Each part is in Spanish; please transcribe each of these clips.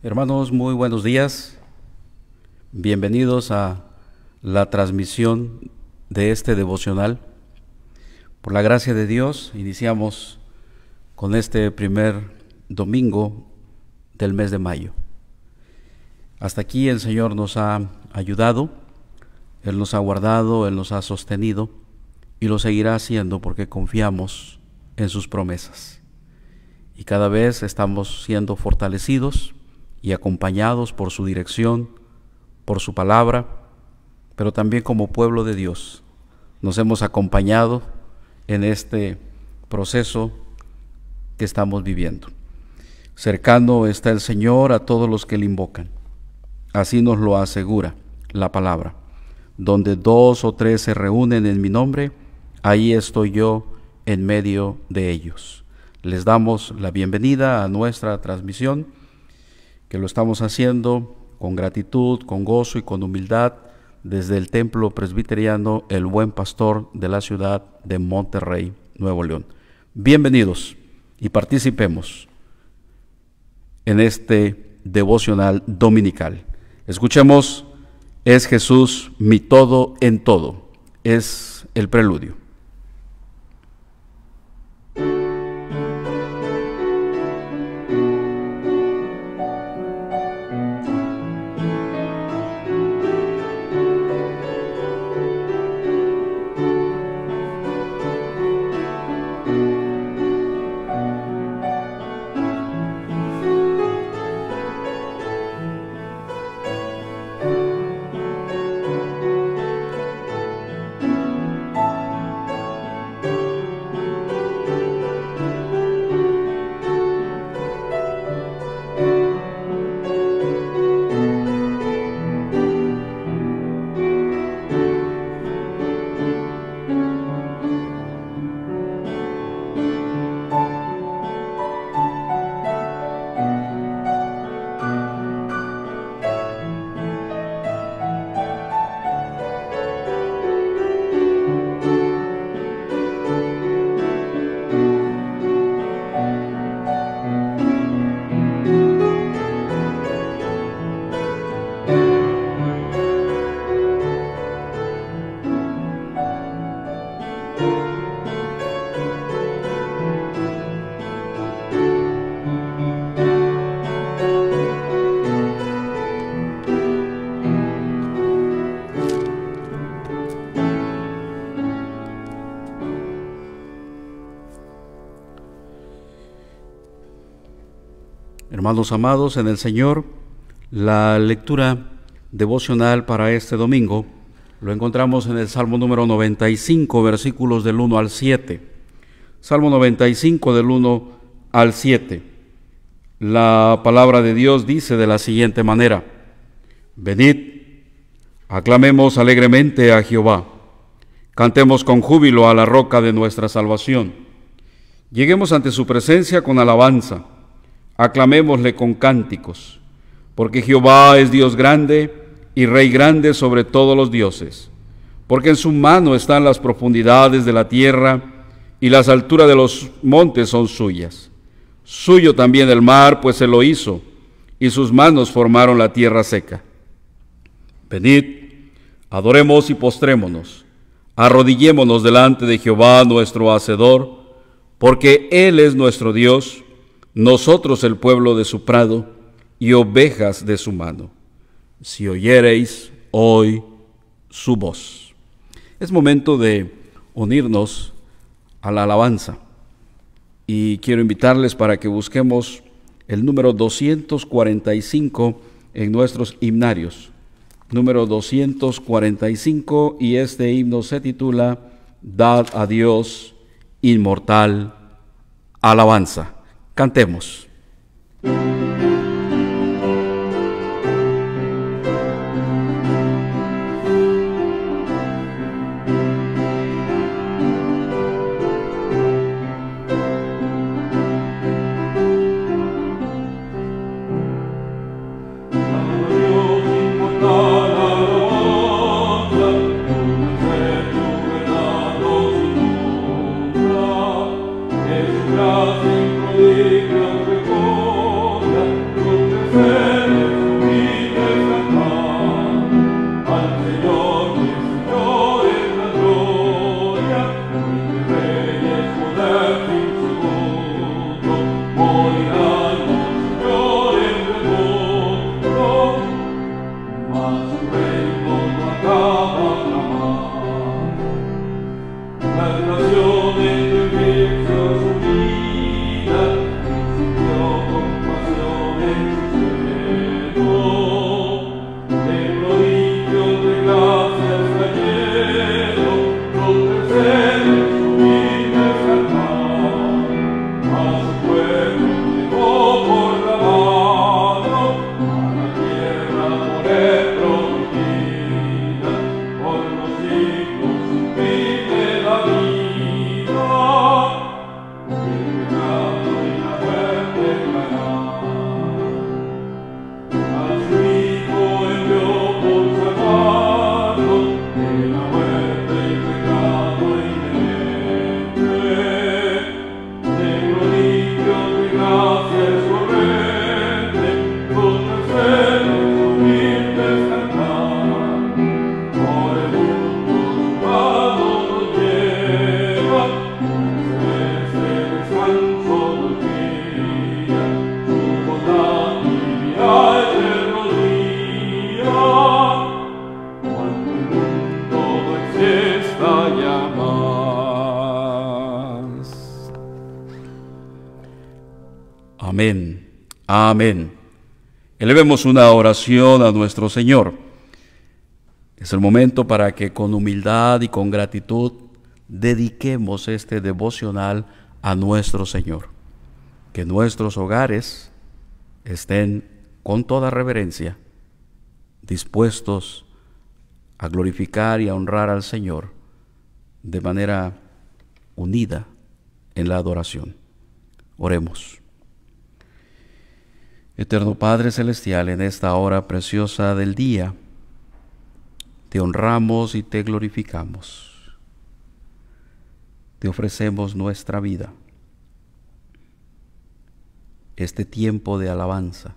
Hermanos, muy buenos días. Bienvenidos a la transmisión de este devocional. Por la gracia de Dios, iniciamos con este primer domingo del mes de mayo. Hasta aquí el Señor nos ha ayudado, Él nos ha guardado, Él nos ha sostenido y lo seguirá haciendo porque confiamos en sus promesas. Y cada vez estamos siendo fortalecidos y acompañados por su dirección, por su palabra, pero también como pueblo de Dios. Nos hemos acompañado en este proceso que estamos viviendo. Cercano está el Señor a todos los que le invocan. Así nos lo asegura la palabra. Donde dos o tres se reúnen en mi nombre, ahí estoy yo en medio de ellos. Les damos la bienvenida a nuestra transmisión que lo estamos haciendo con gratitud, con gozo y con humildad desde el templo presbiteriano El Buen Pastor de la ciudad de Monterrey, Nuevo León. Bienvenidos y participemos en este devocional dominical. Escuchemos, es Jesús mi todo en todo. Es el preludio. Hermanos amados en el Señor, la lectura devocional para este domingo lo encontramos en el Salmo número 95, versículos del 1 al 7. Salmo 95 del 1 al 7. La palabra de Dios dice de la siguiente manera, Venid, aclamemos alegremente a Jehová, cantemos con júbilo a la roca de nuestra salvación, lleguemos ante su presencia con alabanza aclamémosle con cánticos, porque Jehová es Dios grande y Rey grande sobre todos los dioses, porque en su mano están las profundidades de la tierra y las alturas de los montes son suyas. Suyo también el mar, pues se lo hizo, y sus manos formaron la tierra seca. Venid, adoremos y postrémonos, arrodillémonos delante de Jehová nuestro Hacedor, porque Él es nuestro Dios, nosotros el pueblo de su prado y ovejas de su mano. Si oyereis hoy su voz. Es momento de unirnos a la alabanza y quiero invitarles para que busquemos el número 245 en nuestros himnarios. Número 245 y este himno se titula Dad a Dios inmortal alabanza. Cantemos. Amén. Elevemos una oración a nuestro Señor. Es el momento para que con humildad y con gratitud dediquemos este devocional a nuestro Señor. Que nuestros hogares estén con toda reverencia dispuestos a glorificar y a honrar al Señor de manera unida en la adoración. Oremos. Eterno Padre Celestial, en esta hora preciosa del día, te honramos y te glorificamos. Te ofrecemos nuestra vida, este tiempo de alabanza,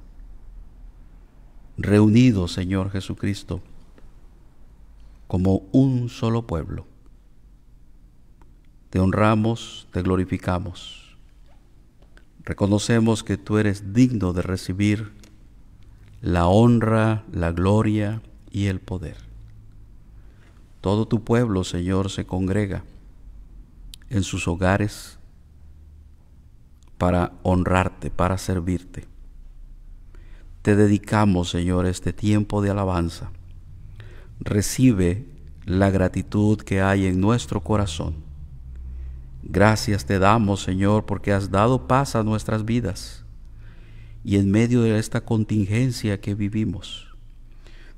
reunidos, Señor Jesucristo, como un solo pueblo. Te honramos, te glorificamos Reconocemos que tú eres digno de recibir la honra, la gloria y el poder. Todo tu pueblo, Señor, se congrega en sus hogares para honrarte, para servirte. Te dedicamos, Señor, este tiempo de alabanza. Recibe la gratitud que hay en nuestro corazón Gracias te damos, Señor, porque has dado paz a nuestras vidas. Y en medio de esta contingencia que vivimos,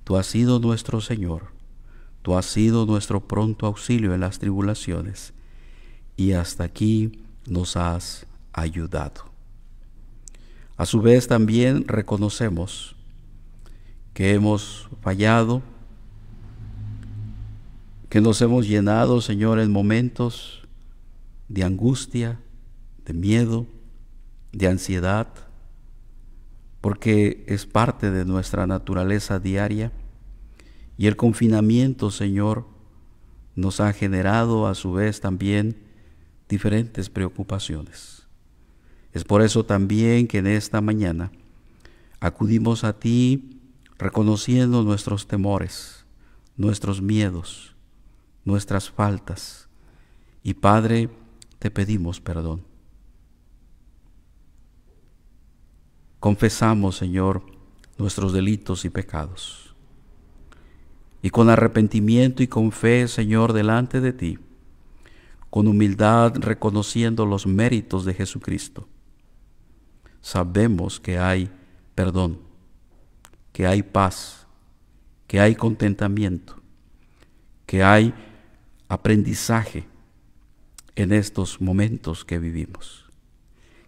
tú has sido nuestro Señor, tú has sido nuestro pronto auxilio en las tribulaciones, y hasta aquí nos has ayudado. A su vez también reconocemos que hemos fallado, que nos hemos llenado, Señor, en momentos de angustia, de miedo, de ansiedad, porque es parte de nuestra naturaleza diaria y el confinamiento, Señor, nos ha generado a su vez también diferentes preocupaciones. Es por eso también que en esta mañana acudimos a ti reconociendo nuestros temores, nuestros miedos, nuestras faltas. Y Padre, te pedimos perdón. Confesamos, Señor, nuestros delitos y pecados. Y con arrepentimiento y con fe, Señor, delante de ti, con humildad reconociendo los méritos de Jesucristo, sabemos que hay perdón, que hay paz, que hay contentamiento, que hay aprendizaje en estos momentos que vivimos.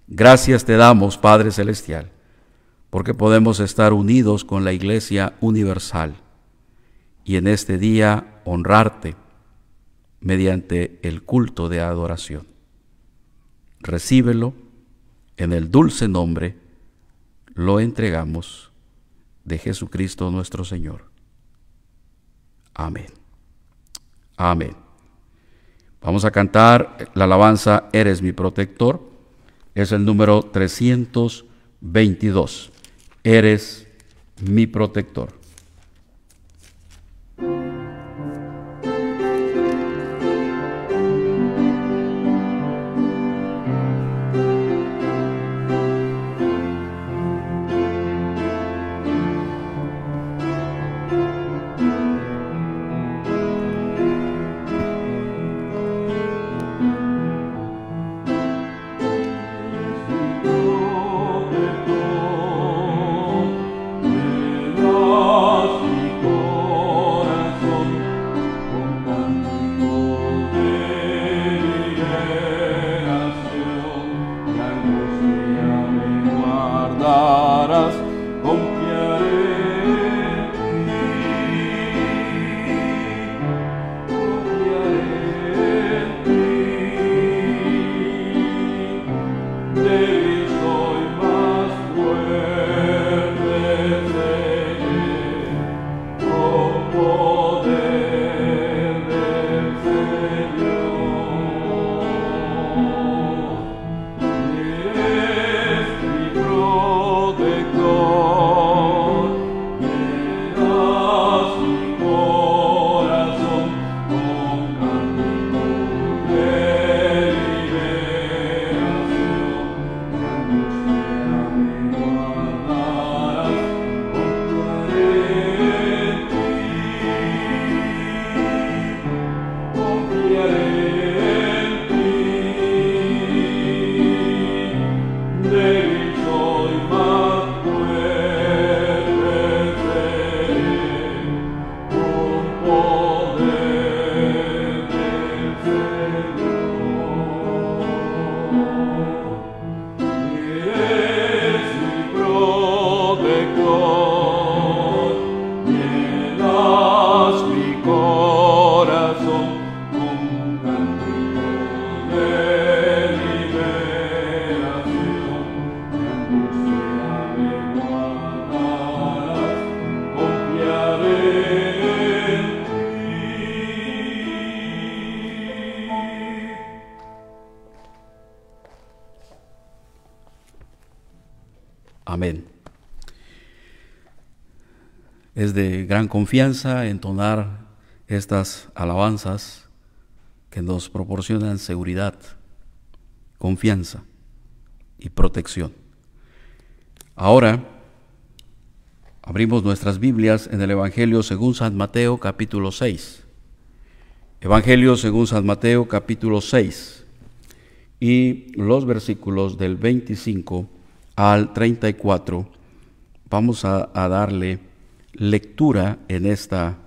Gracias te damos, Padre Celestial, porque podemos estar unidos con la Iglesia Universal y en este día honrarte mediante el culto de adoración. Recíbelo en el dulce nombre, lo entregamos de Jesucristo nuestro Señor. Amén. Amén. Vamos a cantar la alabanza Eres mi protector. Es el número 322. Eres mi protector. Gran confianza entonar estas alabanzas que nos proporcionan seguridad, confianza y protección. Ahora abrimos nuestras Biblias en el Evangelio según San Mateo capítulo 6. Evangelio según San Mateo capítulo 6 y los versículos del 25 al 34, vamos a, darle lectura en esta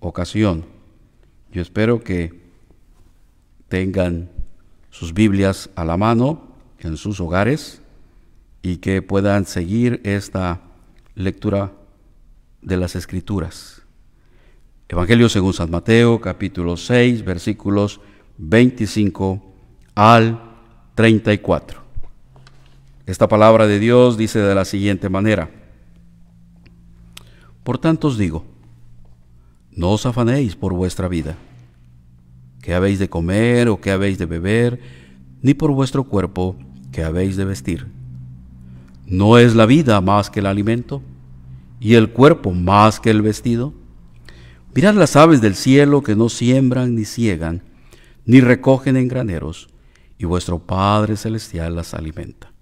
ocasión. Yo espero que tengan sus Biblias a la mano en sus hogares y que puedan seguir esta lectura de las Escrituras. Evangelio según San Mateo, capítulo 6, versículos 25 al 34. Esta palabra de Dios dice de la siguiente manera, Por tanto os digo, no os afanéis por vuestra vida, qué habéis de comer o qué habéis de beber, ni por vuestro cuerpo, qué habéis de vestir. ¿No es la vida más que el alimento y el cuerpo más que el vestido? Mirad las aves del cielo que no siembran ni ciegan, ni recogen en graneros, y vuestro Padre Celestial las alimenta.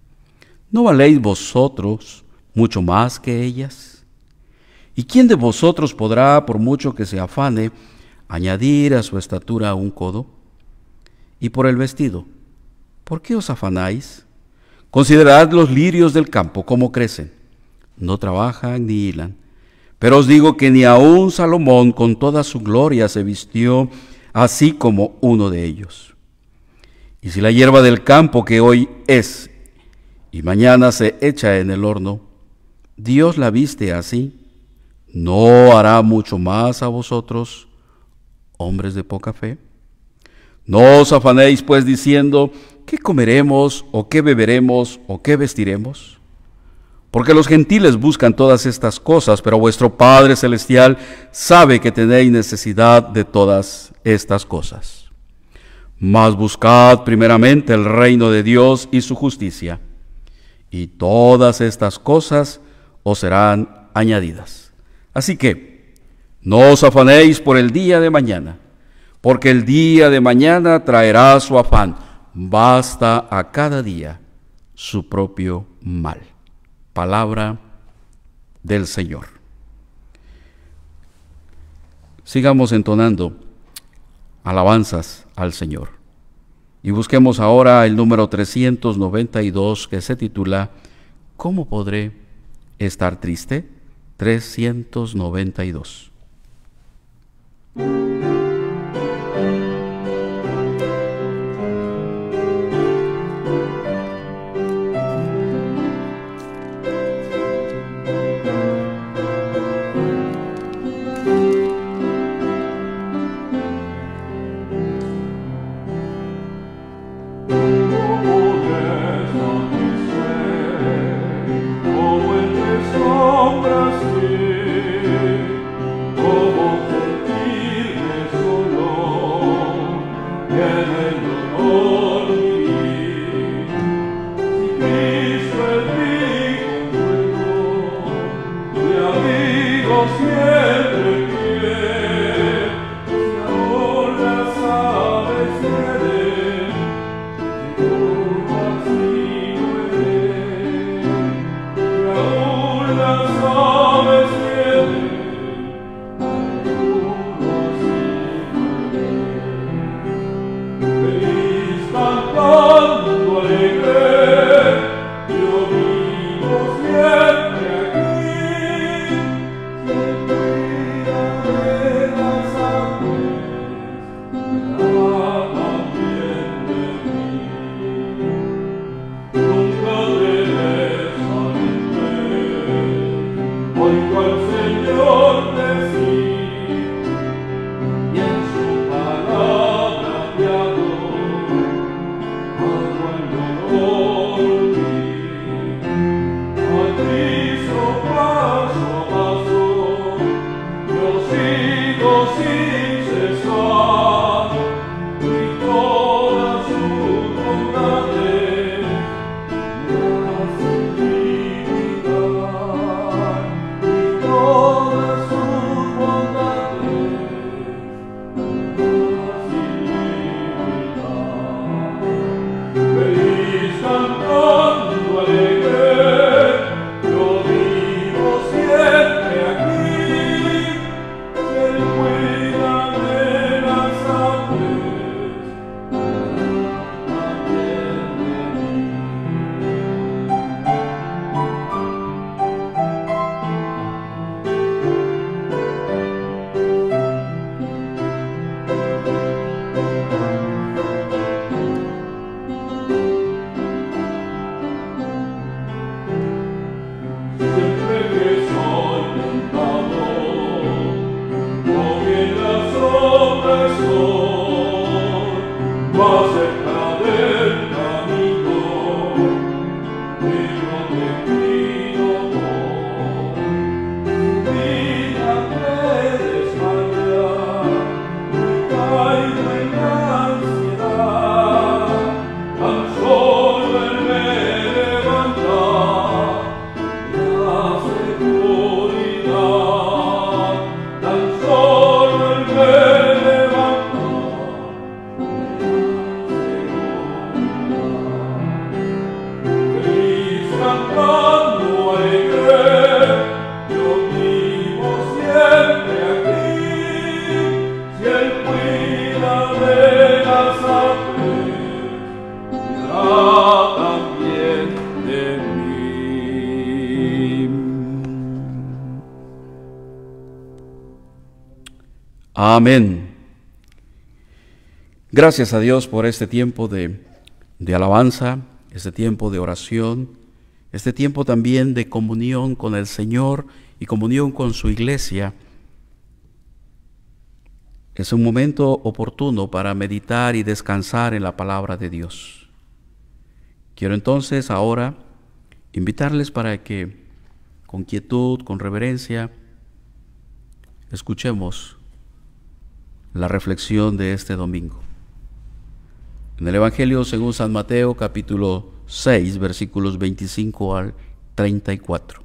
¿No valéis vosotros mucho más que ellas? ¿Y quién de vosotros podrá, por mucho que se afane, añadir a su estatura un codo? Y por el vestido, ¿por qué os afanáis? Considerad los lirios del campo, cómo crecen. No trabajan ni hilan. Pero os digo que ni aun Salomón con toda su gloria se vistió así como uno de ellos. Y si la hierba del campo que hoy es y mañana se echa en el horno, Dios la viste así, ¿no hará mucho más a vosotros, hombres de poca fe? No os afanéis pues diciendo, ¿qué comeremos o qué beberemos o qué vestiremos? Porque los gentiles buscan todas estas cosas, pero vuestro Padre Celestial sabe que tenéis necesidad de todas estas cosas. Mas buscad primeramente el reino de Dios y su justicia y todas estas cosas os serán añadidas. Así que, no os afanéis por el día de mañana, porque el día de mañana traerá su afán. Basta a cada día su propio mal. Palabra del Señor. Sigamos entonando alabanzas al Señor. Y busquemos ahora el número 392 que se titula ¿Cómo podré estar triste? 392. fiel Amén. Gracias a Dios por este tiempo de, de, alabanza, este tiempo de oración, este tiempo también de comunión con el Señor y comunión con su iglesia. Es un momento oportuno para meditar y descansar en la palabra de Dios. Quiero entonces ahora invitarles para que con quietud, con reverencia, escuchemos la reflexión de este domingo. En el Evangelio según San Mateo capítulo 6 versículos 25 al 34.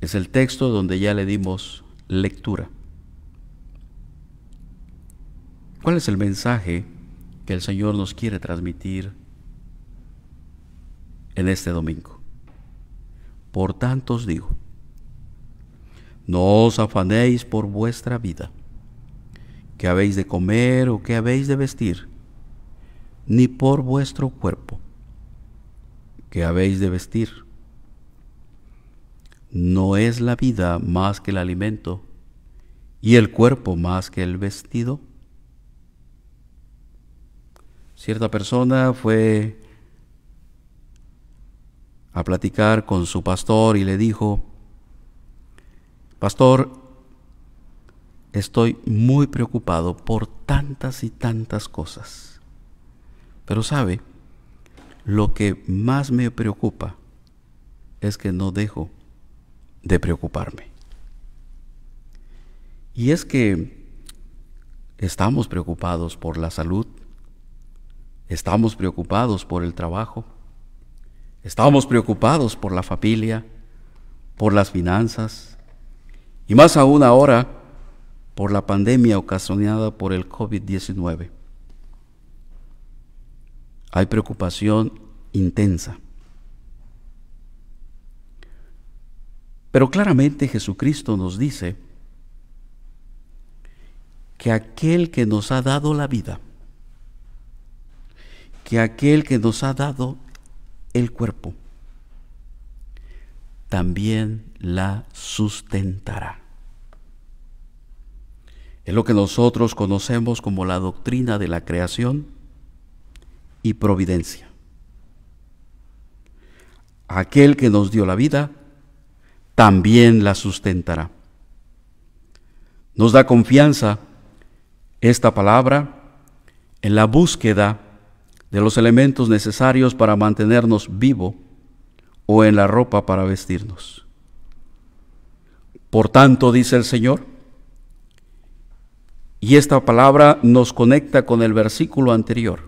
Es el texto donde ya le dimos lectura. ¿Cuál es el mensaje que el Señor nos quiere transmitir en este domingo? Por tanto os digo, no os afanéis por vuestra vida, que habéis de comer o que habéis de vestir, ni por vuestro cuerpo, que habéis de vestir. ¿No es la vida más que el alimento y el cuerpo más que el vestido? Cierta persona fue a platicar con su pastor y le dijo, Pastor, estoy muy preocupado por tantas y tantas cosas. Pero sabe, lo que más me preocupa es que no dejo de preocuparme. Y es que estamos preocupados por la salud, estamos preocupados por el trabajo, estamos preocupados por la familia, por las finanzas, y más aún ahora por la pandemia ocasionada por el COVID-19. Hay preocupación intensa. Pero claramente Jesucristo nos dice que aquel que nos ha dado la vida, que aquel que nos ha dado el cuerpo, también la sustentará. Es lo que nosotros conocemos como la doctrina de la creación y providencia. Aquel que nos dio la vida, también la sustentará. Nos da confianza esta palabra en la búsqueda de los elementos necesarios para mantenernos vivos o en la ropa para vestirnos. Por tanto, dice el Señor, y esta palabra nos conecta con el versículo anterior.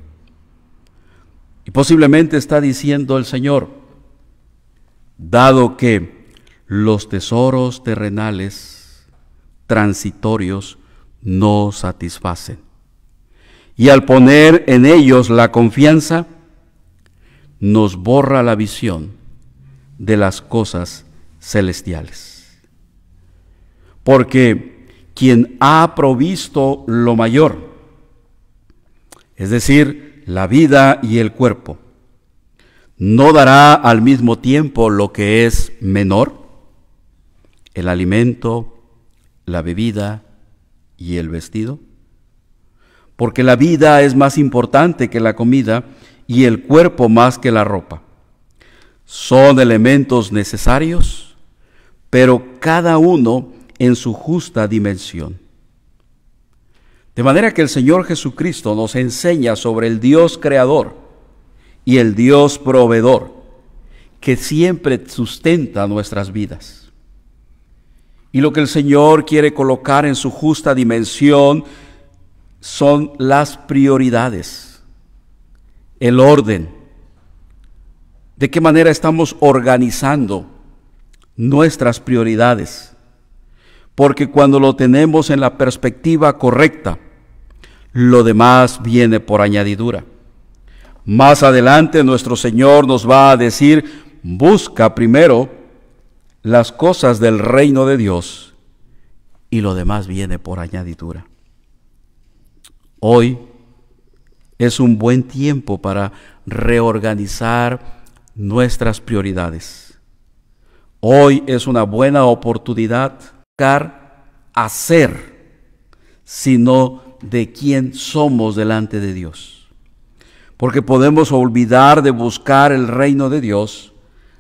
Y posiblemente está diciendo el Señor, dado que los tesoros terrenales transitorios no satisfacen. Y al poner en ellos la confianza, nos borra la visión de las cosas celestiales. Porque quien ha provisto lo mayor, es decir, la vida y el cuerpo, ¿no dará al mismo tiempo lo que es menor? El alimento, la bebida y el vestido. Porque la vida es más importante que la comida y el cuerpo más que la ropa son elementos necesarios, pero cada uno en su justa dimensión. De manera que el Señor Jesucristo nos enseña sobre el Dios creador y el Dios proveedor, que siempre sustenta nuestras vidas. Y lo que el Señor quiere colocar en su justa dimensión son las prioridades, el orden, de qué manera estamos organizando nuestras prioridades. Porque cuando lo tenemos en la perspectiva correcta, lo demás viene por añadidura. Más adelante nuestro Señor nos va a decir, busca primero las cosas del reino de Dios y lo demás viene por añadidura. Hoy es un buen tiempo para reorganizar nuestras prioridades. Hoy es una buena oportunidad hacer, sino de quién somos delante de Dios. Porque podemos olvidar de buscar el reino de Dios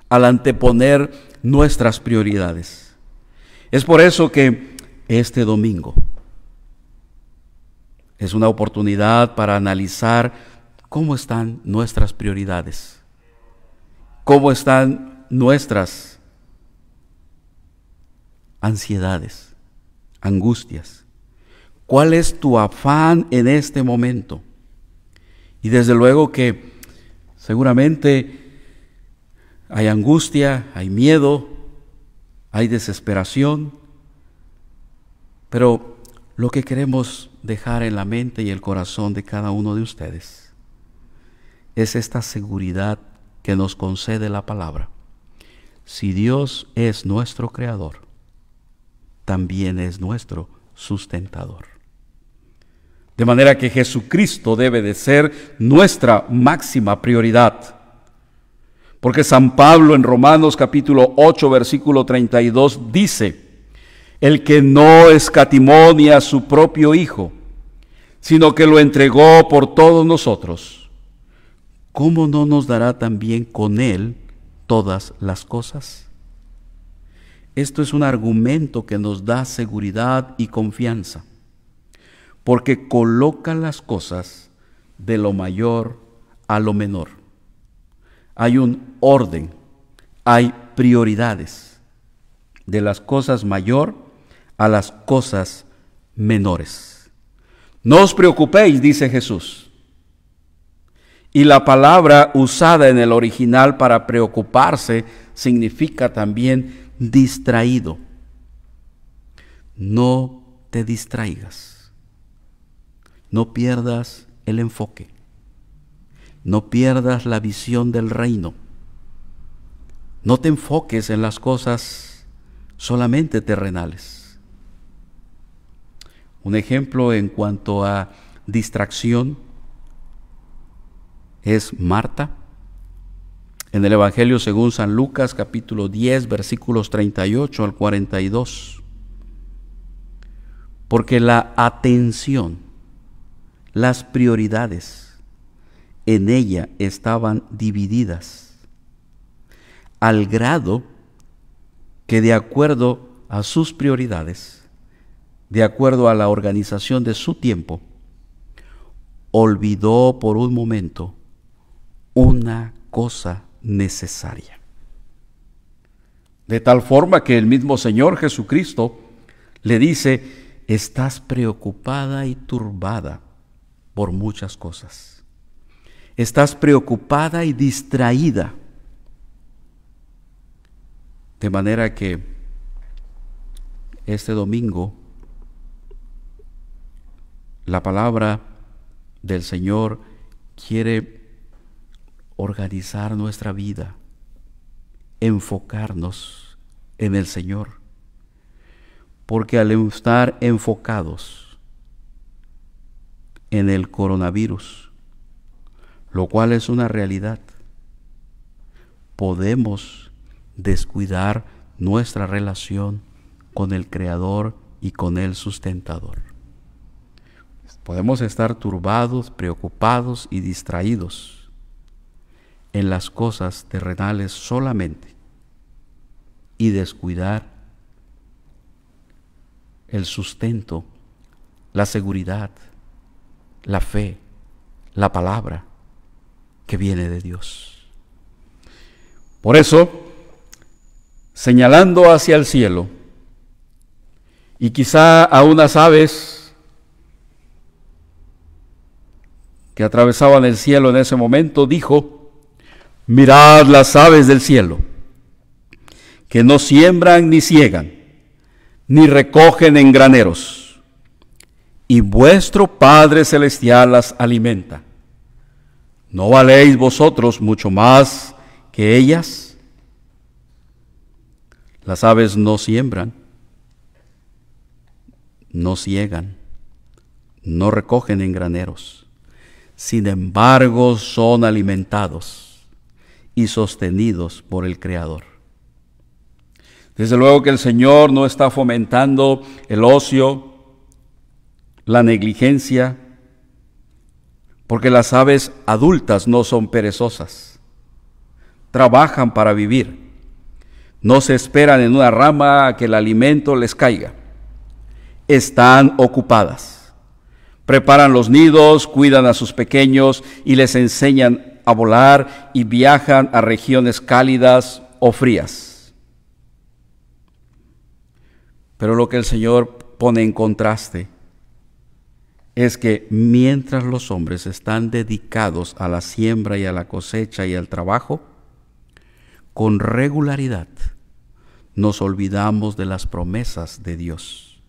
al anteponer nuestras prioridades. Es por eso que este domingo es una oportunidad para analizar cómo están nuestras prioridades, cómo están nuestras ansiedades, angustias, cuál es tu afán en este momento. Y desde luego que seguramente hay angustia, hay miedo, hay desesperación, pero lo que queremos dejar en la mente y el corazón de cada uno de ustedes es esta seguridad que nos concede la palabra. Si Dios es nuestro creador, también es nuestro sustentador. De manera que Jesucristo debe de ser nuestra máxima prioridad. Porque San Pablo en Romanos capítulo 8 versículo 32 dice, el que no escatimó ni a su propio Hijo, sino que lo entregó por todos nosotros, ¿cómo no nos dará también con Él todas las cosas? Esto es un argumento que nos da seguridad y confianza, porque coloca las cosas de lo mayor a lo menor. Hay un orden, hay prioridades de las cosas mayor a las cosas menores. No os preocupéis, dice Jesús. Y la palabra usada en el original para preocuparse significa también distraído. No te distraigas. No pierdas el enfoque. No pierdas la visión del reino. No te enfoques en las cosas solamente terrenales. Un ejemplo en cuanto a distracción es Marta. En el Evangelio según San Lucas capítulo 10 versículos 38 al 42. Porque la atención, las prioridades en ella estaban divididas al grado que de acuerdo a sus prioridades, de acuerdo a la organización de su tiempo, olvidó por un momento una cosa necesaria. De tal forma que el mismo Señor Jesucristo le dice, estás preocupada y turbada por muchas cosas. Estás preocupada y distraída. De manera que este domingo la palabra del Señor quiere organizar nuestra vida, enfocarnos en el Señor. Porque al estar enfocados en el coronavirus, lo cual es una realidad, podemos descuidar nuestra relación con el Creador y con el sustentador. Podemos estar turbados, preocupados y distraídos en las cosas terrenales solamente y descuidar el sustento, la seguridad, la fe, la palabra que viene de Dios. Por eso, señalando hacia el cielo, y quizá a unas aves que atravesaban el cielo en ese momento, dijo, mirad las aves del cielo, que no siembran ni ciegan, ni recogen en graneros, y vuestro Padre Celestial las alimenta. ¿No valéis vosotros mucho más que ellas? Las aves no siembran, no ciegan, no recogen en graneros, sin embargo son alimentados y sostenidos por el Creador. Desde luego que el Señor no está fomentando el ocio, la negligencia, porque las aves adultas no son perezosas, trabajan para vivir, no se esperan en una rama a que el alimento les caiga, están ocupadas, preparan los nidos, cuidan a sus pequeños y les enseñan a volar y viajan a regiones cálidas o frías. Pero lo que el Señor pone en contraste es que mientras los hombres están dedicados a la siembra y a la cosecha y al trabajo, con regularidad nos olvidamos de las promesas de Dios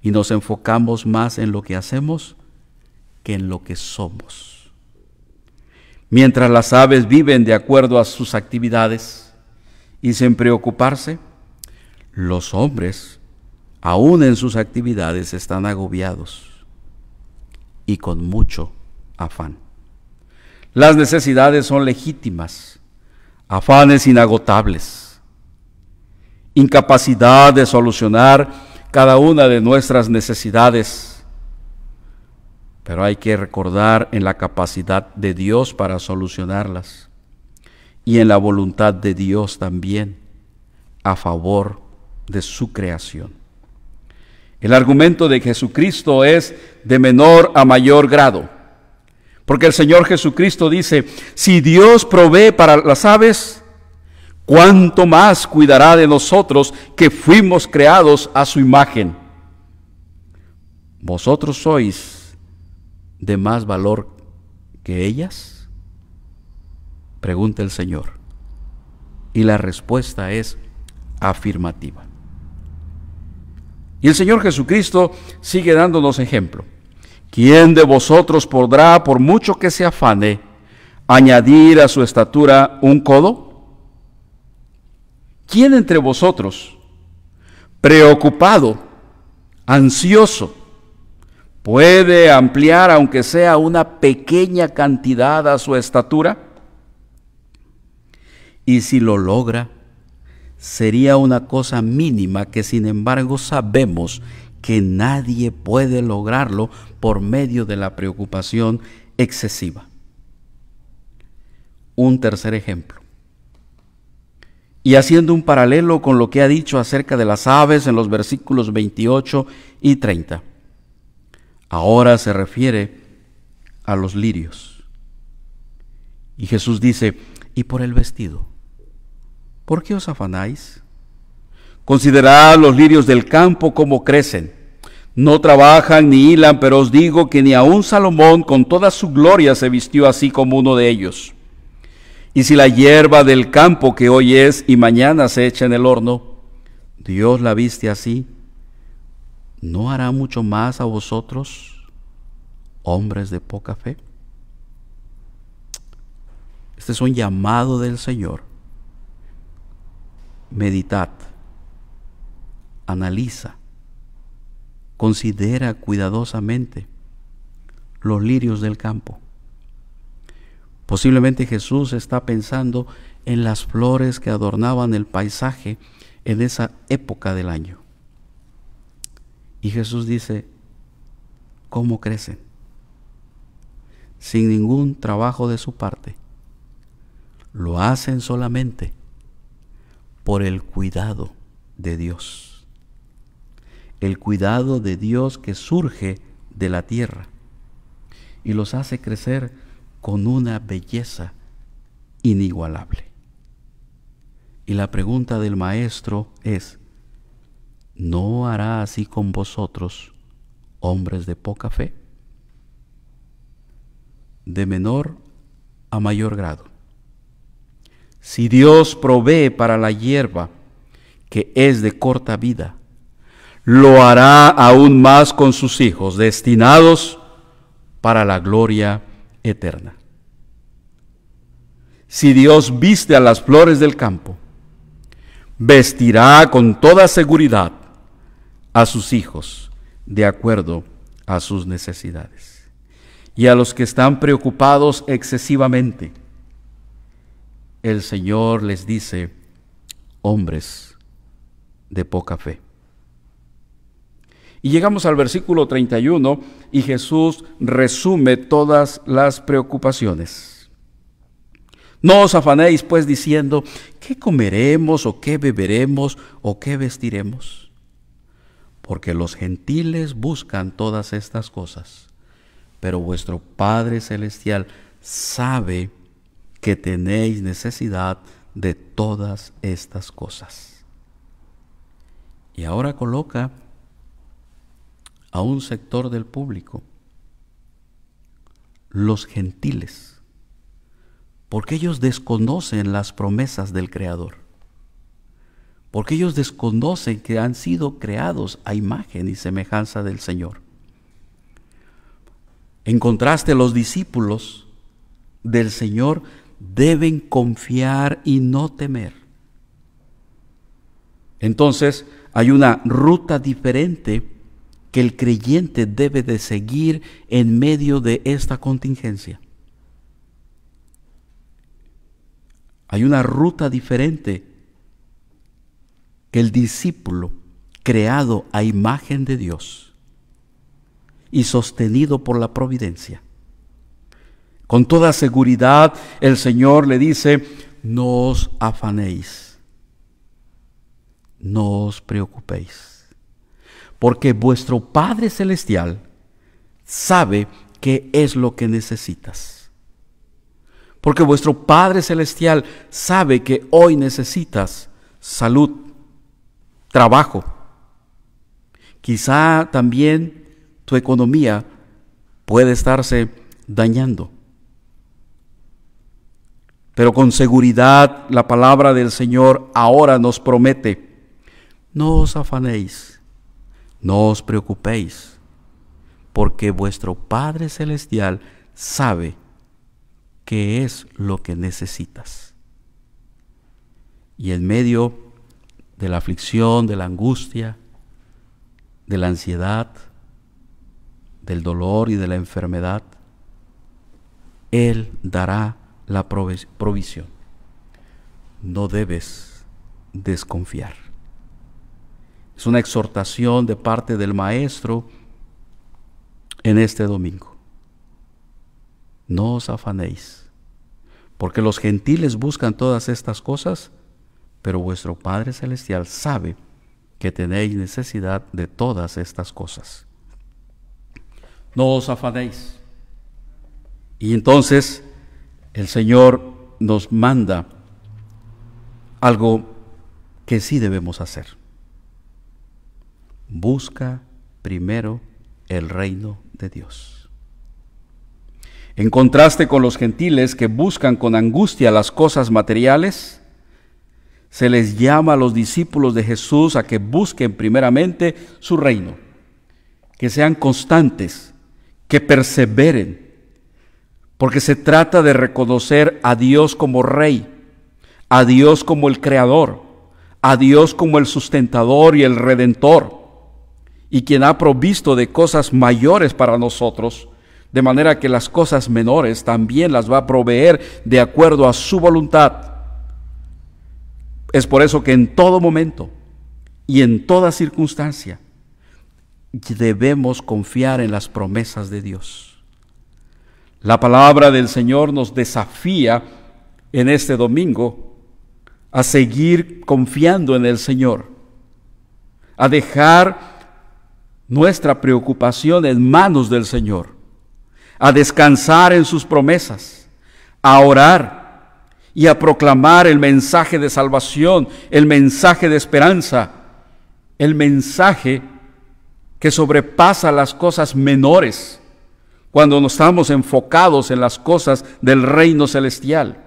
y nos enfocamos más en lo que hacemos que en lo que somos. Mientras las aves viven de acuerdo a sus actividades y sin preocuparse, los hombres, aún en sus actividades, están agobiados y con mucho afán. Las necesidades son legítimas, afanes inagotables, incapacidad de solucionar cada una de nuestras necesidades. Pero hay que recordar en la capacidad de Dios para solucionarlas y en la voluntad de Dios también a favor de su creación. El argumento de Jesucristo es de menor a mayor grado. Porque el Señor Jesucristo dice, si Dios provee para las aves, ¿cuánto más cuidará de nosotros que fuimos creados a su imagen? ¿Vosotros sois de más valor que ellas? Pregunta el Señor. Y la respuesta es afirmativa. Y el Señor Jesucristo sigue dándonos ejemplo. ¿Quién de vosotros podrá, por mucho que se afane, añadir a su estatura un codo? ¿Quién entre vosotros, preocupado, ansioso, puede ampliar, aunque sea una pequeña cantidad, a su estatura? Y si lo logra, sería una cosa mínima que sin embargo sabemos que nadie puede lograrlo por medio de la preocupación excesiva. Un tercer ejemplo. Y haciendo un paralelo con lo que ha dicho acerca de las aves en los versículos 28 y 30. Ahora se refiere a los lirios. Y Jesús dice, ¿y por el vestido? ¿Por qué os afanáis? Considerad los lirios del campo como crecen. No trabajan ni hilan, pero os digo que ni aun Salomón con toda su gloria se vistió así como uno de ellos. Y si la hierba del campo que hoy es y mañana se echa en el horno, Dios la viste así, ¿no hará mucho más a vosotros, hombres de poca fe? Este es un llamado del Señor meditad, analiza, considera cuidadosamente los lirios del campo. Posiblemente Jesús está pensando en las flores que adornaban el paisaje en esa época del año. Y Jesús dice, ¿cómo crecen? Sin ningún trabajo de su parte. Lo hacen solamente por el cuidado de Dios. El cuidado de Dios que surge de la tierra y los hace crecer con una belleza inigualable. Y la pregunta del maestro es, ¿no hará así con vosotros, hombres de poca fe? De menor a mayor grado. Si Dios provee para la hierba, que es de corta vida, lo hará aún más con sus hijos, destinados para la gloria eterna. Si Dios viste a las flores del campo, vestirá con toda seguridad a sus hijos de acuerdo a sus necesidades. Y a los que están preocupados excesivamente, el Señor les dice, hombres de poca fe. Y llegamos al versículo 31 y Jesús resume todas las preocupaciones. No os afanéis pues diciendo, ¿qué comeremos o qué beberemos o qué vestiremos? Porque los gentiles buscan todas estas cosas, pero vuestro Padre Celestial sabe que tenéis necesidad de todas estas cosas. Y ahora coloca a un sector del público, los gentiles, porque ellos desconocen las promesas del Creador, porque ellos desconocen que han sido creados a imagen y semejanza del Señor. En contraste, los discípulos del Señor deben confiar y no temer. Entonces, hay una ruta diferente que el creyente debe de seguir en medio de esta contingencia. Hay una ruta diferente el discípulo creado a imagen de Dios y sostenido por la providencia. Con toda seguridad el Señor le dice, no os afanéis, no os preocupéis porque vuestro Padre Celestial sabe qué es lo que necesitas. Porque vuestro Padre Celestial sabe que hoy necesitas salud, trabajo. Quizá también tu economía puede estarse dañando. Pero con seguridad la palabra del Señor ahora nos promete, no os afanéis no os preocupéis, porque vuestro Padre Celestial sabe qué es lo que necesitas. Y en medio de la aflicción, de la angustia, de la ansiedad, del dolor y de la enfermedad, Él dará la provisión. No debes desconfiar. Es una exhortación de parte del Maestro en este domingo. No os afanéis, porque los gentiles buscan todas estas cosas, pero vuestro Padre Celestial sabe que tenéis necesidad de todas estas cosas. No os afanéis. Y entonces el Señor nos manda algo que sí debemos hacer busca primero el reino de Dios. En contraste con los gentiles que buscan con angustia las cosas materiales, se les llama a los discípulos de Jesús a que busquen primeramente su reino, que sean constantes, que perseveren, porque se trata de reconocer a Dios como Rey, a Dios como el Creador, a Dios como el sustentador y el Redentor y quien ha provisto de cosas mayores para nosotros, de manera que las cosas menores también las va a proveer de acuerdo a su voluntad. Es por eso que en todo momento y en toda circunstancia debemos confiar en las promesas de Dios. La palabra del Señor nos desafía en este domingo a seguir confiando en el Señor, a dejar nuestra preocupación en manos del Señor, a descansar en sus promesas, a orar y a proclamar el mensaje de salvación, el mensaje de esperanza, el mensaje que sobrepasa las cosas menores cuando nos estamos enfocados en las cosas del reino celestial.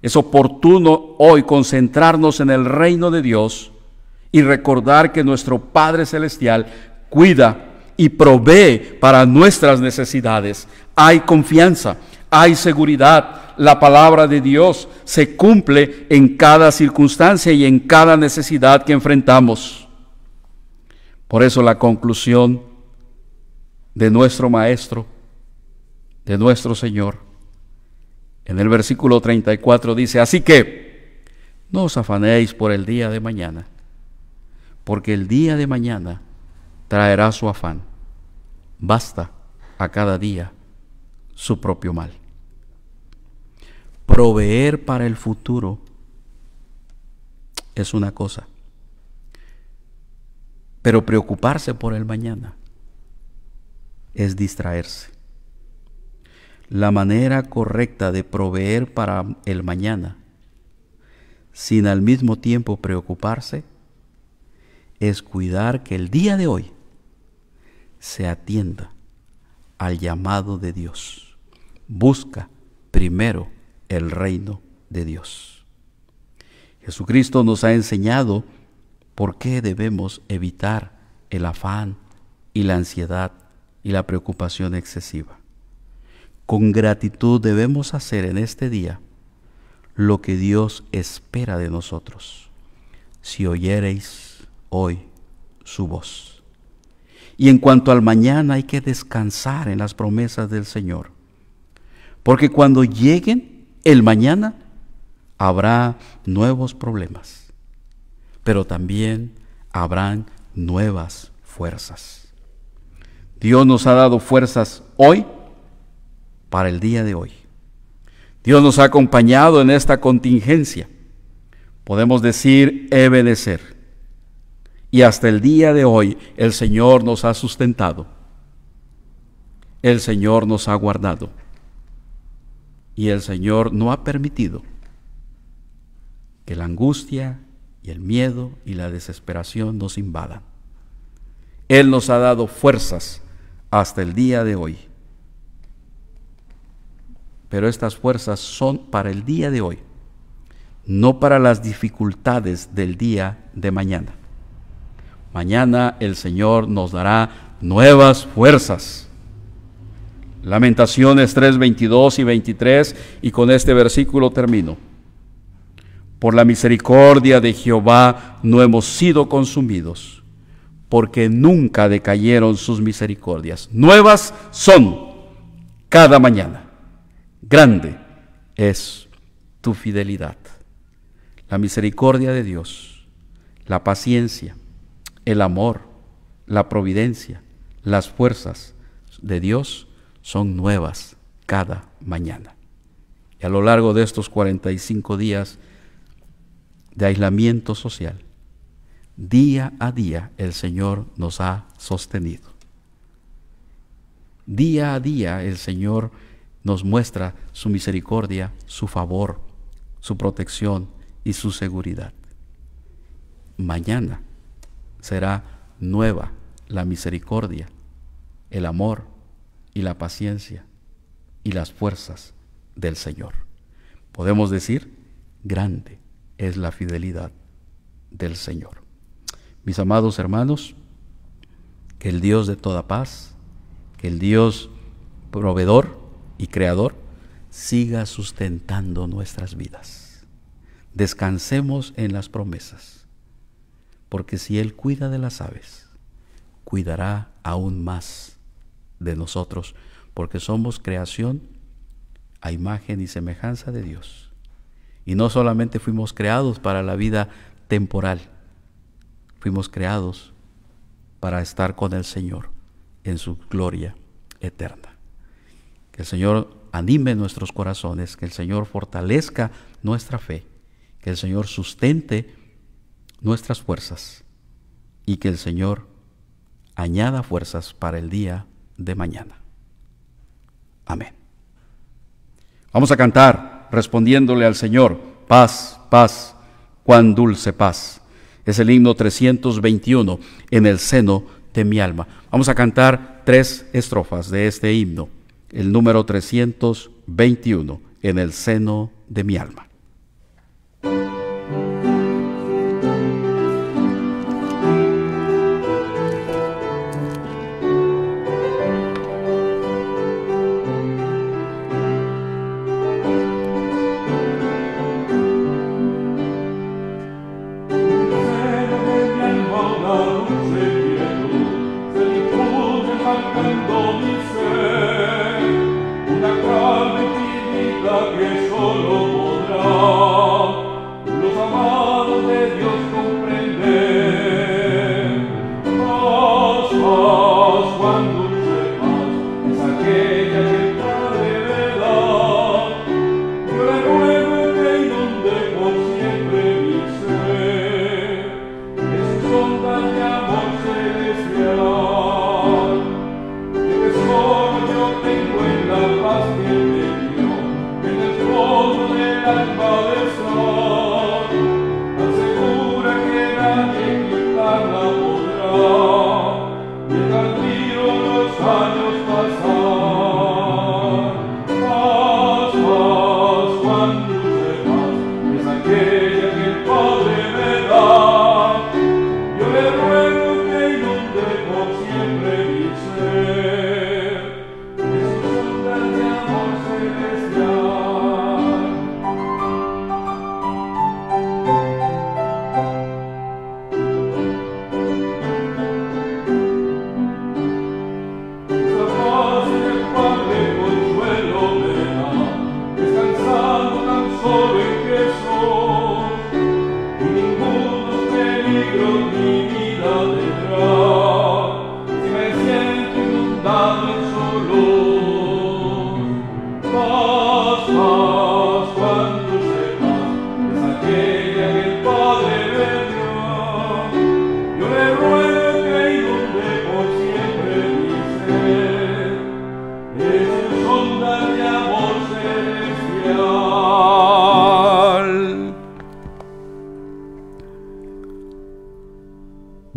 Es oportuno hoy concentrarnos en el reino de Dios y recordar que nuestro Padre Celestial cuida y provee para nuestras necesidades. Hay confianza, hay seguridad. La palabra de Dios se cumple en cada circunstancia y en cada necesidad que enfrentamos. Por eso la conclusión de nuestro Maestro, de nuestro Señor. En el versículo 34 dice, así que no os afanéis por el día de mañana, porque el día de mañana traerá su afán. Basta a cada día su propio mal. Proveer para el futuro es una cosa, pero preocuparse por el mañana es distraerse. La manera correcta de proveer para el mañana, sin al mismo tiempo preocuparse, es cuidar que el día de hoy se atienda al llamado de Dios. Busca primero el reino de Dios. Jesucristo nos ha enseñado por qué debemos evitar el afán y la ansiedad y la preocupación excesiva. Con gratitud debemos hacer en este día lo que Dios espera de nosotros, si oyereis hoy su voz. Y en cuanto al mañana hay que descansar en las promesas del Señor, porque cuando lleguen el mañana habrá nuevos problemas, pero también habrán nuevas fuerzas. Dios nos ha dado fuerzas hoy para el día de hoy. Dios nos ha acompañado en esta contingencia. Podemos decir Ebenecer. Y hasta el día de hoy el Señor nos ha sustentado. El Señor nos ha guardado. Y el Señor no ha permitido que la angustia y el miedo y la desesperación nos invadan. Él nos ha dado fuerzas hasta el día de hoy. Pero estas fuerzas son para el día de hoy, no para las dificultades del día de mañana. Mañana el Señor nos dará nuevas fuerzas. Lamentaciones 3, 22 y 23, y con este versículo termino. Por la misericordia de Jehová no hemos sido consumidos porque nunca decayeron sus misericordias. Nuevas son cada mañana. Grande es tu fidelidad. La misericordia de Dios, la paciencia, el amor, la providencia, las fuerzas de Dios son nuevas cada mañana. Y a lo largo de estos 45 días de aislamiento social, Día a día el Señor nos ha sostenido. Día a día el Señor nos muestra su misericordia, su favor, su protección y su seguridad. Mañana será nueva la misericordia, el amor y la paciencia y las fuerzas del Señor. Podemos decir, grande es la fidelidad del Señor. Mis amados hermanos, que el Dios de toda paz, que el Dios proveedor y creador, siga sustentando nuestras vidas. Descansemos en las promesas, porque si Él cuida de las aves, cuidará aún más de nosotros, porque somos creación a imagen y semejanza de Dios. Y no solamente fuimos creados para la vida temporal, fuimos creados para estar con el Señor en su gloria eterna. Que el Señor anime nuestros corazones, que el Señor fortalezca nuestra fe, que el Señor sustente nuestras fuerzas y que el Señor añada fuerzas para el día de mañana. Amén. Vamos a cantar respondiéndole al Señor, paz, paz, cuán dulce paz es el himno 321, en el seno de mi alma. Vamos a cantar tres estrofas de este himno, el número 321, en el seno de mi alma.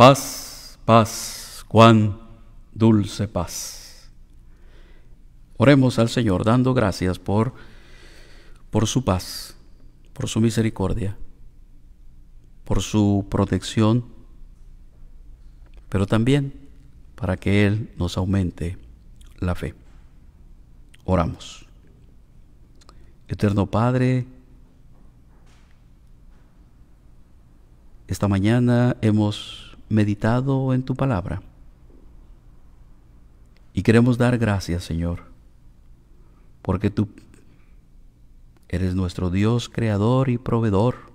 Paz, paz, cuán dulce paz. Oremos al Señor dando gracias por, por su paz, por su misericordia, por su protección, pero también para que Él nos aumente la fe. Oramos. Eterno Padre, esta mañana hemos meditado en tu palabra. Y queremos dar gracias, Señor, porque tú eres nuestro Dios creador y proveedor.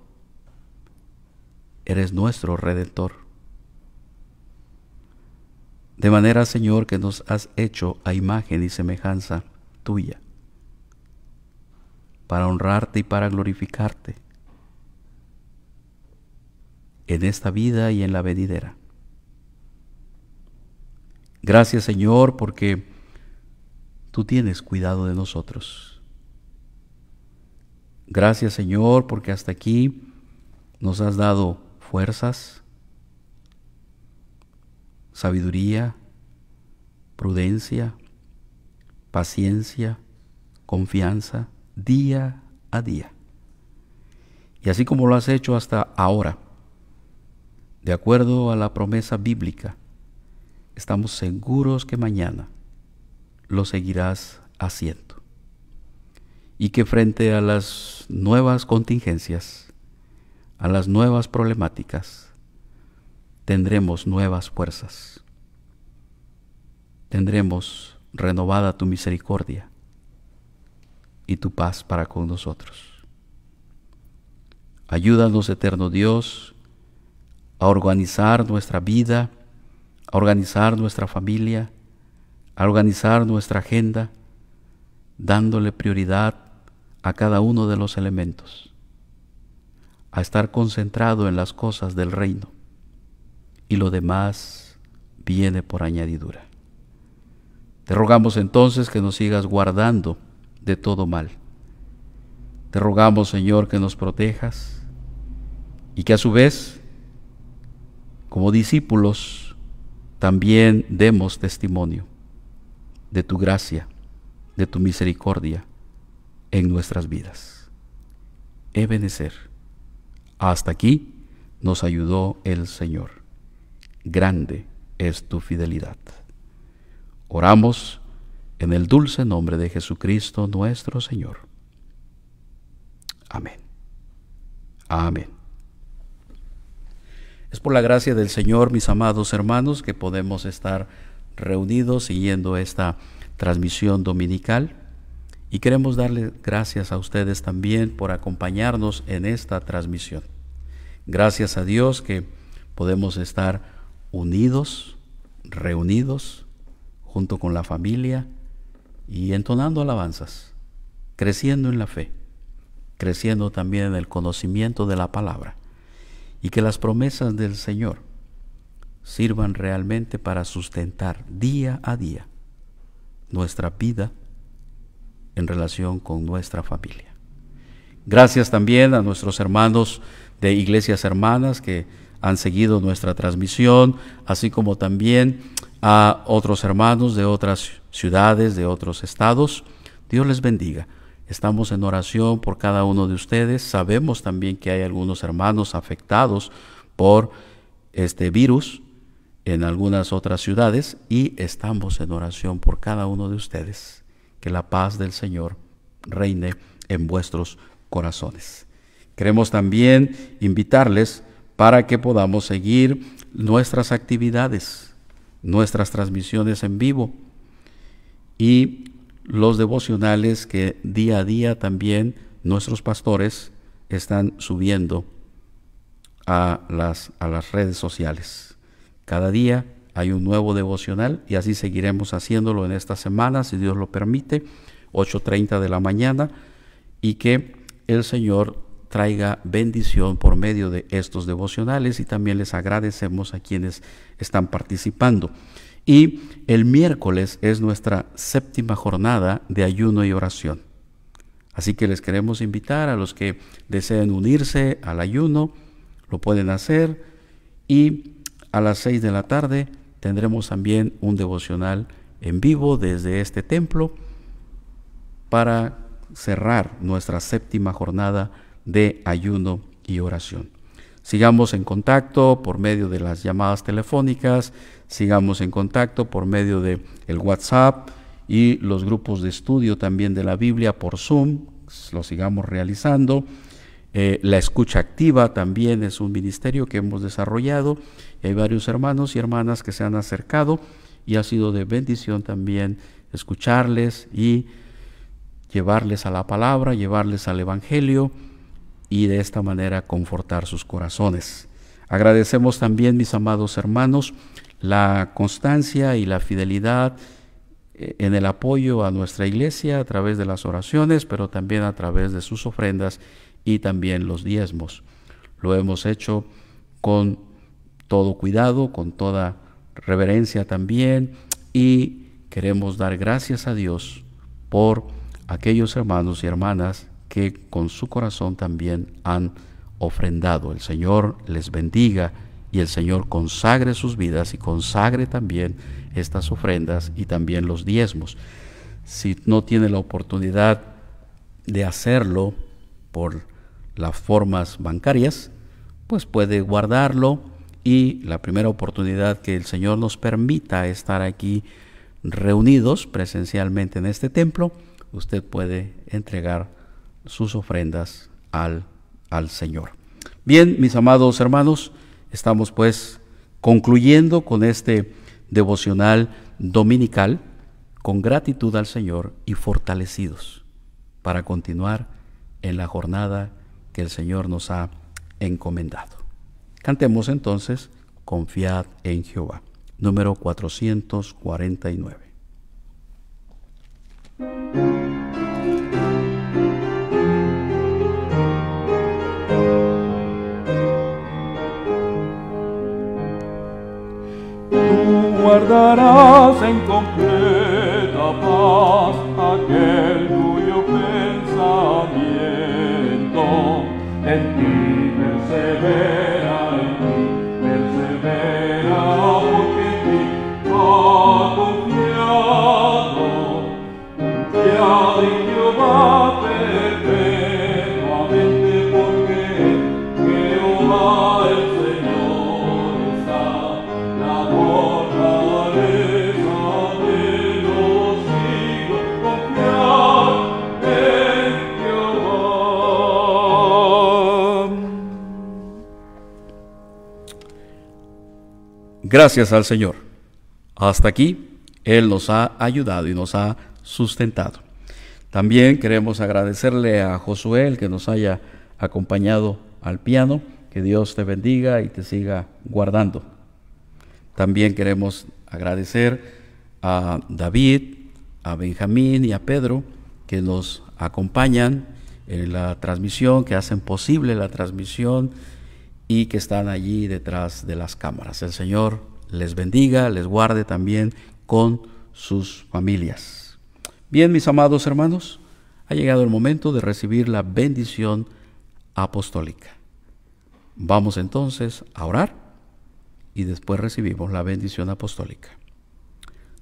Eres nuestro redentor. De manera, Señor, que nos has hecho a imagen y semejanza tuya, para honrarte y para glorificarte en esta vida y en la venidera. Gracias Señor porque tú tienes cuidado de nosotros. Gracias Señor porque hasta aquí nos has dado fuerzas, sabiduría, prudencia, paciencia, confianza, día a día. Y así como lo has hecho hasta ahora, de acuerdo a la promesa bíblica, estamos seguros que mañana lo seguirás haciendo. Y que frente a las nuevas contingencias, a las nuevas problemáticas, tendremos nuevas fuerzas. Tendremos renovada tu misericordia y tu paz para con nosotros. Ayúdanos, eterno Dios, a organizar nuestra vida, a organizar nuestra familia, a organizar nuestra agenda, dándole prioridad a cada uno de los elementos, a estar concentrado en las cosas del reino y lo demás viene por añadidura. Te rogamos entonces que nos sigas guardando de todo mal. Te rogamos, Señor, que nos protejas y que a su vez como discípulos, también demos testimonio de tu gracia, de tu misericordia en nuestras vidas. Ebenecer. Hasta aquí nos ayudó el Señor. Grande es tu fidelidad. Oramos en el dulce nombre de Jesucristo nuestro Señor. Amén. Amén. Es por la gracia del Señor, mis amados hermanos, que podemos estar reunidos siguiendo esta transmisión dominical. Y queremos darle gracias a ustedes también por acompañarnos en esta transmisión. Gracias a Dios que podemos estar unidos, reunidos, junto con la familia y entonando alabanzas, creciendo en la fe, creciendo también en el conocimiento de la palabra y que las promesas del Señor sirvan realmente para sustentar día a día nuestra vida en relación con nuestra familia. Gracias también a nuestros hermanos de iglesias hermanas que han seguido nuestra transmisión, así como también a otros hermanos de otras ciudades, de otros estados. Dios les bendiga. Estamos en oración por cada uno de ustedes. Sabemos también que hay algunos hermanos afectados por este virus en algunas otras ciudades y estamos en oración por cada uno de ustedes. Que la paz del Señor reine en vuestros corazones. Queremos también invitarles para que podamos seguir nuestras actividades, nuestras transmisiones en vivo y los devocionales que día a día también nuestros pastores están subiendo a las, a las redes sociales. Cada día hay un nuevo devocional y así seguiremos haciéndolo en esta semana, si Dios lo permite, 8.30 de la mañana, y que el Señor traiga bendición por medio de estos devocionales y también les agradecemos a quienes están participando. Y el miércoles es nuestra séptima jornada de ayuno y oración. Así que les queremos invitar a los que deseen unirse al ayuno, lo pueden hacer y a las seis de la tarde tendremos también un devocional en vivo desde este templo para cerrar nuestra séptima jornada de ayuno y oración. Sigamos en contacto por medio de las llamadas telefónicas, sigamos en contacto por medio de el WhatsApp y los grupos de estudio también de la Biblia por Zoom, lo sigamos realizando. Eh, la escucha activa también es un ministerio que hemos desarrollado. Hay varios hermanos y hermanas que se han acercado y ha sido de bendición también escucharles y llevarles a la palabra, llevarles al Evangelio y de esta manera confortar sus corazones. Agradecemos también, mis amados hermanos, la constancia y la fidelidad eh, en el apoyo a nuestra iglesia a través de las oraciones, pero también a través de sus ofrendas y también los diezmos. Lo hemos hecho con todo cuidado, con toda reverencia también y queremos dar gracias a Dios por aquellos hermanos y hermanas que con su corazón también han ofrendado. El Señor les bendiga y el Señor consagre sus vidas y consagre también estas ofrendas y también los diezmos. Si no tiene la oportunidad de hacerlo por las formas bancarias, pues puede guardarlo y la primera oportunidad que el Señor nos permita estar aquí reunidos presencialmente en este templo, usted puede entregar sus ofrendas al, al Señor. Bien, mis amados hermanos, estamos pues concluyendo con este devocional dominical con gratitud al Señor y fortalecidos para continuar en la jornada que el Señor nos ha encomendado. Cantemos entonces, confiad en Jehová, número 449. Guardarás en completa paz aquel cuyo pensamiento. En ti persevera, Gracias al Señor. Hasta aquí Él nos ha ayudado y nos ha sustentado. También queremos agradecerle a Josué el que nos haya acompañado al piano. Que Dios te bendiga y te siga guardando. También queremos agradecer a David, a Benjamín y a Pedro que nos acompañan en la transmisión, que hacen posible la transmisión y que están allí detrás de las cámaras. El Señor les bendiga, les guarde también con sus familias. Bien, mis amados hermanos, ha llegado el momento de recibir la bendición apostólica. Vamos entonces a orar y después recibimos la bendición apostólica.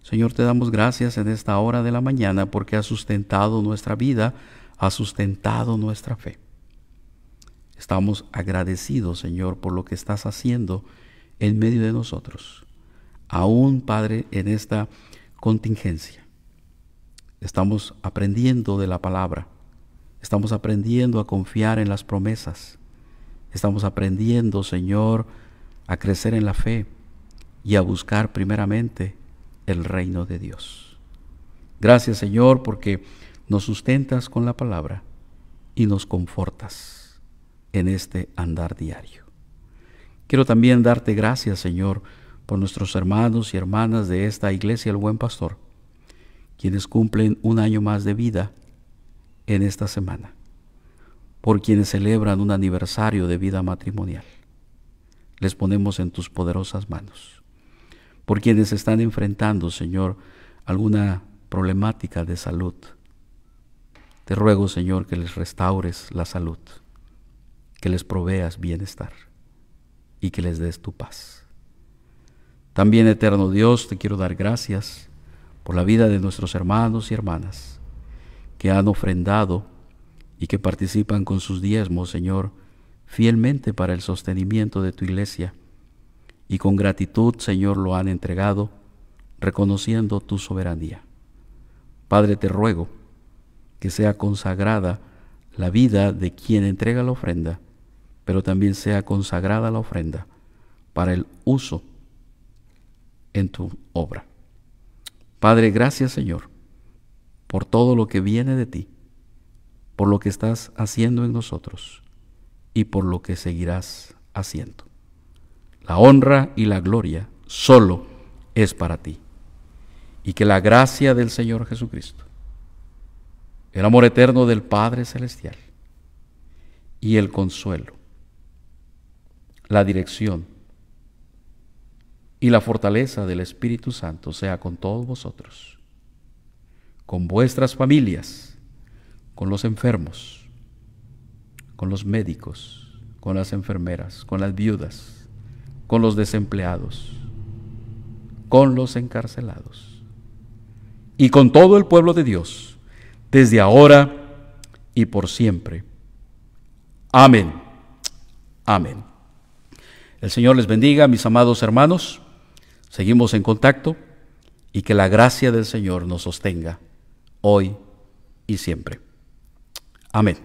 Señor, te damos gracias en esta hora de la mañana porque has sustentado nuestra vida, has sustentado nuestra fe. Estamos agradecidos, Señor, por lo que estás haciendo en medio de nosotros. Aún, Padre, en esta contingencia. Estamos aprendiendo de la palabra. Estamos aprendiendo a confiar en las promesas. Estamos aprendiendo, Señor, a crecer en la fe y a buscar primeramente el reino de Dios. Gracias Señor porque nos sustentas con la palabra y nos confortas en este andar diario. Quiero también darte gracias Señor por nuestros hermanos y hermanas de esta iglesia el buen pastor, quienes cumplen un año más de vida en esta semana, por quienes celebran un aniversario de vida matrimonial. Les ponemos en tus poderosas manos por quienes están enfrentando, Señor, alguna problemática de salud. Te ruego, Señor, que les restaures la salud, que les proveas bienestar y que les des tu paz. También, eterno Dios, te quiero dar gracias por la vida de nuestros hermanos y hermanas que han ofrendado y que participan con sus diezmos, Señor, fielmente para el sostenimiento de tu iglesia y con gratitud, Señor, lo han entregado, reconociendo tu soberanía. Padre, te ruego que sea consagrada la vida de quien entrega la ofrenda, pero también sea consagrada la ofrenda para el uso en tu obra. Padre, gracias Señor por todo lo que viene de ti, por lo que estás haciendo en nosotros y por lo que seguirás haciendo. La honra y la gloria solo es para ti. Y que la gracia del Señor Jesucristo, el amor eterno del Padre Celestial y el consuelo, la dirección y la fortaleza del Espíritu Santo sea con todos vosotros, con vuestras familias, con los enfermos, con los médicos, con las enfermeras, con las viudas, con los desempleados, con los encarcelados y con todo el pueblo de Dios, desde ahora y por siempre. Amén. Amén. El Señor les bendiga, mis amados hermanos. Seguimos en contacto y que la gracia del Señor nos sostenga hoy y siempre. Amén.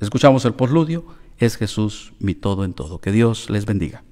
Escuchamos el posludio. Es Jesús mi todo en todo. Que Dios les bendiga.